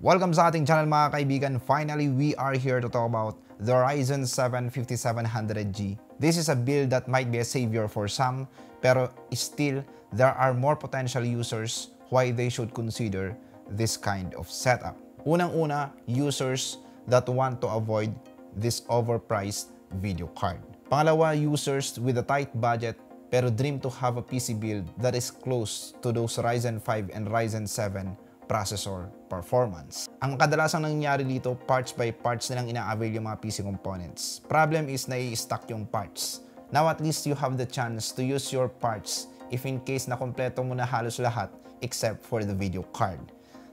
Welcome sa ating channel mga kaibigan. Finally, we are here to talk about the Ryzen 7 5700G. This is a build that might be a savior for some, pero still, there are more potential users why they should consider this kind of setup. Unang-una, users that want to avoid this overpriced video card. Pangalawa, users with a tight budget pero dream to have a PC build that is close to those Ryzen 5 and Ryzen 7 processor performance. Ang kadalasang nangyayari dito, parts by parts nilang ina-avail yung mga PC components. Problem is nai-stuck yung parts. Now at least you have the chance to use your parts if in case na kompleto mo na halos lahat except for the video card.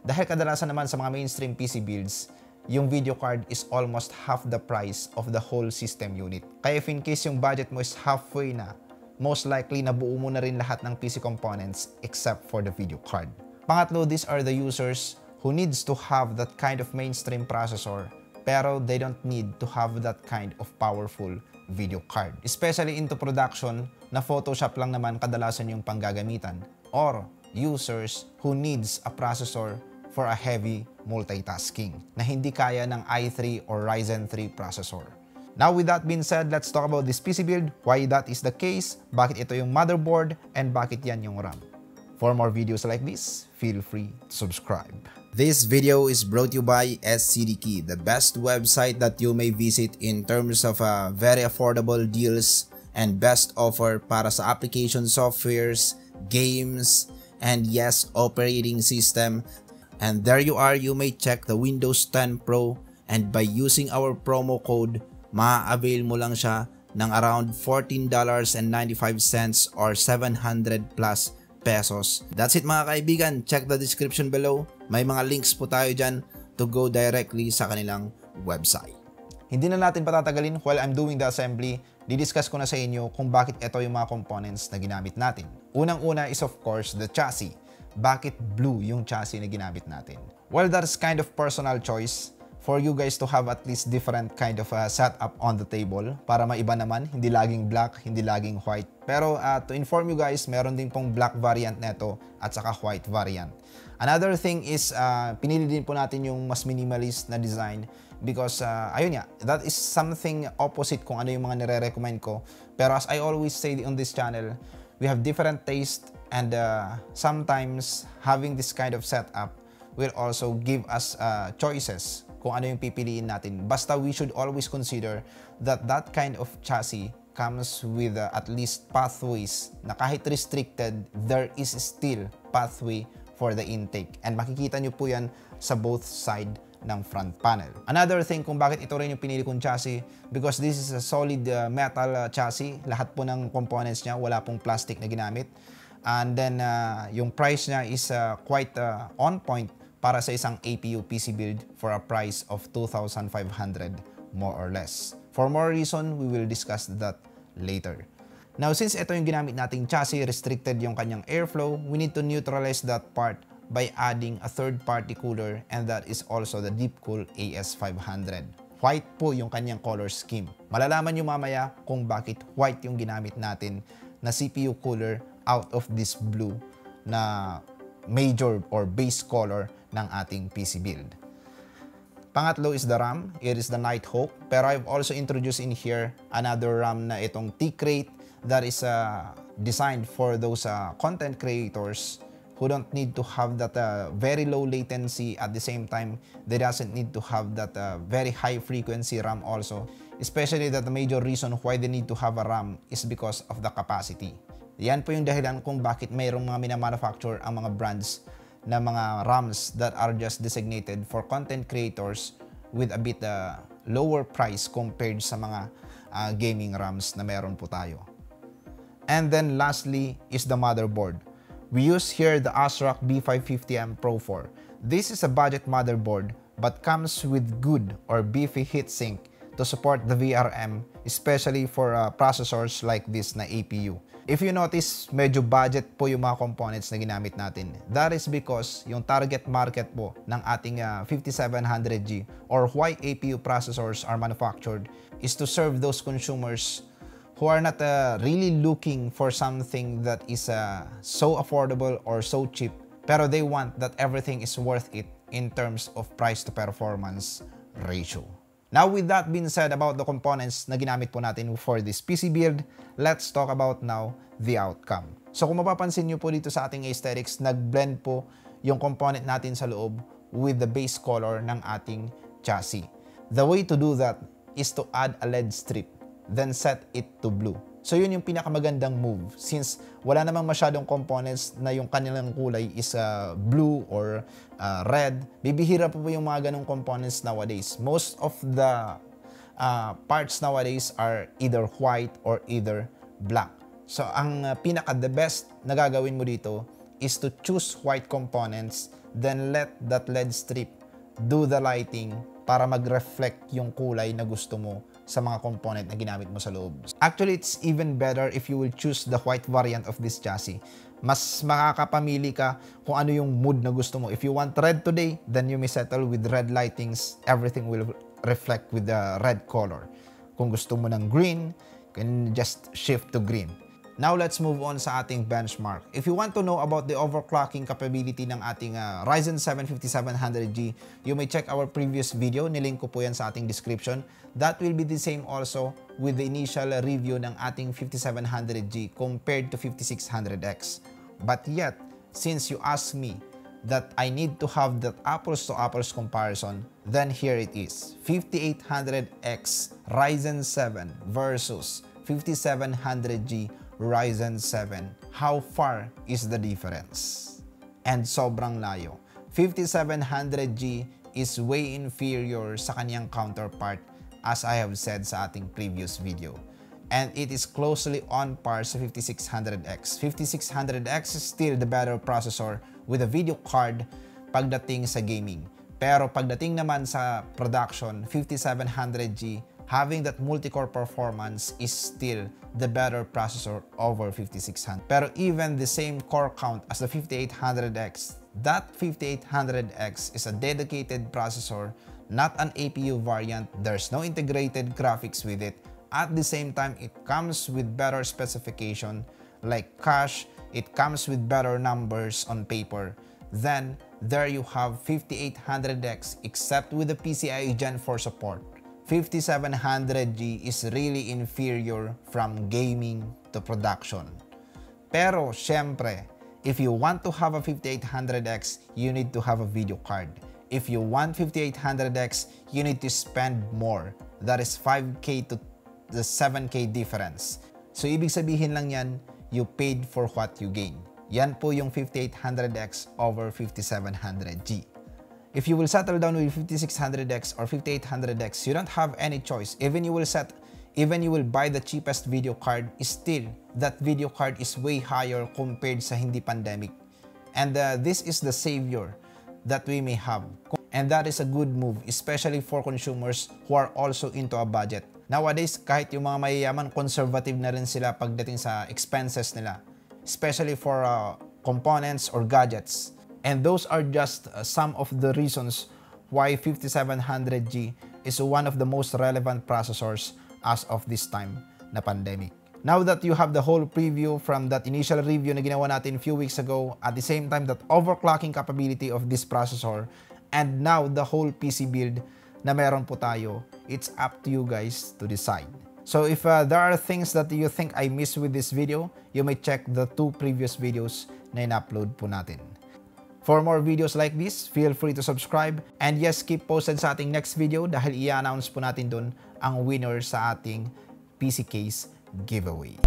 Dahil kadalasan naman sa mga mainstream PC builds, yung video card is almost half the price of the whole system unit. Kaya if in case yung budget mo is halfway na, most likely nabuo mo na rin lahat ng PC components except for the video card. Pangatlo, these are the users who needs to have that kind of mainstream processor pero they don't need to have that kind of powerful video card. Especially into production na Photoshop lang naman kadalasan yung panggagamitan or users who needs a processor for a heavy multitasking na hindi kaya ng i3 or Ryzen 3 processor. Now with that being said, let's talk about this PC build, why that is the case, bakit ito yung motherboard, and bakit yan yung RAM. For more videos like this, feel free to subscribe. This video is brought to you by SCDKey, the best website that you may visit in terms of uh, very affordable deals and best offer para sa application softwares, games, and yes, operating system. And there you are, you may check the Windows 10 Pro and by using our promo code, ma-avail mo lang siya ng around $14.95 or 700 plus pesos. That's it mga kaibigan. Check the description below. May mga links po tayo dyan to go directly sa kanilang website. Hindi na natin patatagalin while I'm doing the assembly, didiscuss ko na sa inyo kung bakit ito yung mga components na ginamit natin. Unang-una is of course the chassis. Bakit blue yung chassis na ginamit natin? Well, that's kind of personal choice for you guys to have at least different kind of uh, setup on the table para maiba naman, hindi laging black, hindi laging white. Pero uh, to inform you guys, meron din pong black variant neto at saka white variant. Another thing is, uh, pinili din po natin yung mas minimalist na design because, uh, ayun nga, that is something opposite kung ano yung mga nire-recommend ko. Pero as I always say on this channel, we have different taste and uh, sometimes having this kind of setup will also give us uh, choices kung ano yung pipiliin natin. Basta we should always consider that that kind of chassis comes with uh, at least pathways na kahit restricted, there is still pathway for the intake. And makikita nyo po yan sa both side ng front panel. Another thing kung bakit ito rin yung pinili kong chassis because this is a solid uh, metal uh, chassis. Lahat po ng components niya, wala pong plastic na ginamit. And then uh, yung price niya is uh, quite uh, on point para sa isang APU PC build for a price of 2,500 more or less. For more reason, we will discuss that later. Now, since ito yung ginamit nating chassis, restricted yung kanyang airflow, we need to neutralize that part by adding a third-party cooler and that is also the Deepcool AS500. White po yung kanyang color scheme. Malalaman nyo mamaya kung bakit white yung ginamit natin na CPU cooler out of this blue na major or base color ng ating PC build. Pangatlo is the RAM. It is the Nighthawk. Pero I've also introduced in here another RAM na itong T-Crate that is uh, designed for those uh, content creators who don't need to have that uh, very low latency at the same time they doesn't need to have that uh, very high frequency RAM also especially that the major reason why they need to have a RAM is because of the capacity yan po yung dahilan kung bakit mayroong mga minamanufacture ang mga brands na mga RAMs that are just designated for content creators with a bit uh, lower price compared sa mga uh, gaming RAMs na meron po tayo. And then lastly is the motherboard. We use here the ASRock B550M Pro 4. This is a budget motherboard but comes with good or beefy heatsink to support the VRM, especially for uh, processors like this na APU. If you notice, medyo budget po yung mga components na ginamit natin. That is because yung target market po ng ating uh, 5700G or why APU processors are manufactured is to serve those consumers who are not uh, really looking for something that is uh, so affordable or so cheap pero they want that everything is worth it in terms of price to performance ratio. Now with that being said about the components na ginamit po natin for this PC build, let's talk about now the outcome. So kung mapapansin nyo po dito sa ating aesthetics, nag-blend po yung component natin sa loob with the base color ng ating chassis. The way to do that is to add a LED strip, then set it to blue. So yun yung pinakamagandang move since wala namang masyadong components na yung kanilang kulay is uh, blue or uh, red. Bibihira po po yung mga ganong components nowadays. Most of the uh, parts nowadays are either white or either black. So ang uh, pinaka the best na gagawin mo dito is to choose white components then let that LED strip do the lighting para mag-reflect yung kulay na gusto mo sa mga component na ginamit mo sa loob. Actually, it's even better if you will choose the white variant of this chassis. Mas makakapamili ka kung ano yung mood na gusto mo. If you want red today, then you may settle with red lightings. Everything will reflect with the red color. Kung gusto mo ng green, can just shift to green. Now let's move on sa ating benchmark. If you want to know about the overclocking capability ng ating uh, Ryzen 7 5700G, you may check our previous video. Nilink ko po yan sa ating description. That will be the same also with the initial review ng ating 5700G compared to 5600X. But yet, since you asked me that I need to have that apples to apples comparison, then here it is. 5800X Ryzen 7 versus 5700G Ryzen 7. How far is the difference? And sobrang layo. 5700G is way inferior sa kanyang counterpart as I have said sa ating previous video. And it is closely on par sa 5600X. 5600X is still the better processor with a video card pagdating sa gaming. Pero pagdating naman sa production, 5700G having that multi-core performance is still the better processor over 5600. Pero even the same core count as the 5800X, that 5800X is a dedicated processor, not an APU variant. There's no integrated graphics with it. At the same time, it comes with better specification like cache, it comes with better numbers on paper. Then, there you have 5800X except with the PCIe Gen 4 support. 5700G is really inferior from gaming to production. Pero syempre, if you want to have a 5800X, you need to have a video card. If you want 5800X, you need to spend more. That is 5K to the 7K difference. So ibig sabihin lang yan, you paid for what you gain. Yan po yung 5800X over 5700G. If you will settle down with 5600X or 5800X, you don't have any choice. Even you will set even you will buy the cheapest video card, still that video card is way higher compared sa hindi pandemic. And uh, this is the savior that we may have. And that is a good move, especially for consumers who are also into a budget. Nowadays, kahit yung mga mayayaman, conservative na rin sila pagdating sa expenses nila. Especially for uh, components or gadgets. And those are just uh, some of the reasons why 5700G is one of the most relevant processors as of this time na pandemic. Now that you have the whole preview from that initial review na ginawa natin a few weeks ago, at the same time that overclocking capability of this processor, and now the whole PC build na meron po tayo, it's up to you guys to decide. So if uh, there are things that you think I missed with this video, you may check the two previous videos na in-upload po natin. For more videos like this, feel free to subscribe. And yes, keep posted sa ating next video dahil i-announce po natin dun ang winner sa ating PC case giveaway.